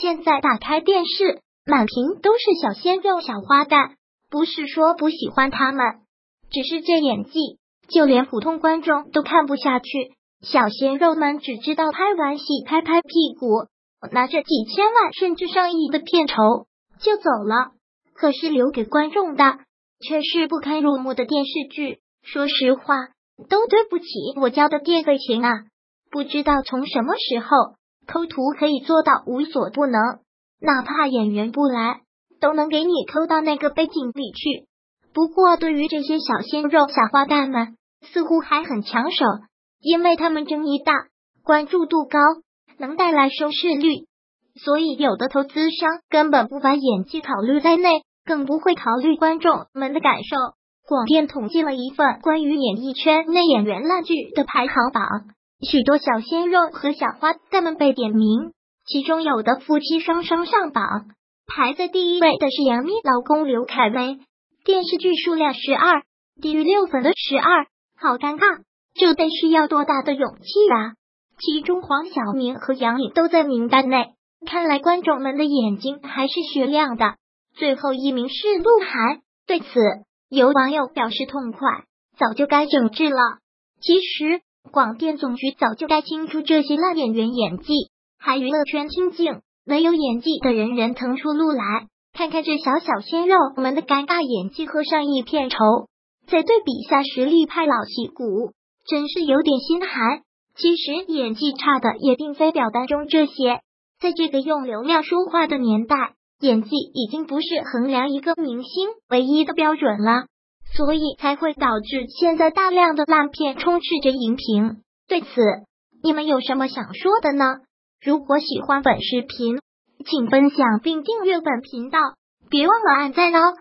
现在打开电视，满屏都是小鲜肉、小花旦。不是说不喜欢他们，只是这演技，就连普通观众都看不下去。小鲜肉们只知道拍完戏拍拍屁股，拿着几千万甚至上亿的片酬就走了。可是留给观众的却是不堪入目的电视剧。说实话，都对不起我交的电费钱啊！不知道从什么时候抠图可以做到无所不能，哪怕演员不来。都能给你抠到那个背景里去。不过，对于这些小鲜肉、小花旦们，似乎还很抢手，因为他们争议大、关注度高，能带来收视率。所以，有的投资商根本不把演技考虑在内，更不会考虑观众们的感受。广电统计了一份关于演艺圈内演员烂剧的排行榜，许多小鲜肉和小花旦们被点名，其中有的夫妻双双上榜。排在第一位的是杨幂老公刘恺威，电视剧数量十二，低于六分的十二，好尴尬，这得需要多大的勇气啊！其中黄晓明和杨颖都在名单内，看来观众们的眼睛还是雪亮的。最后一名是鹿晗，对此有网友表示痛快，早就该整治了。其实广电总局早就该清除这些烂演员演技，还娱乐圈清静。没有演技的人人腾出路来，看看这小小鲜肉们的尴尬演技和上亿片酬，再对比下实力派老戏骨，真是有点心寒。其实演技差的也并非表单中这些，在这个用流量说话的年代，演技已经不是衡量一个明星唯一的标准了，所以才会导致现在大量的烂片充斥着荧屏。对此，你们有什么想说的呢？如果喜欢本视频，请分享并订阅本频道，别忘了按赞哦！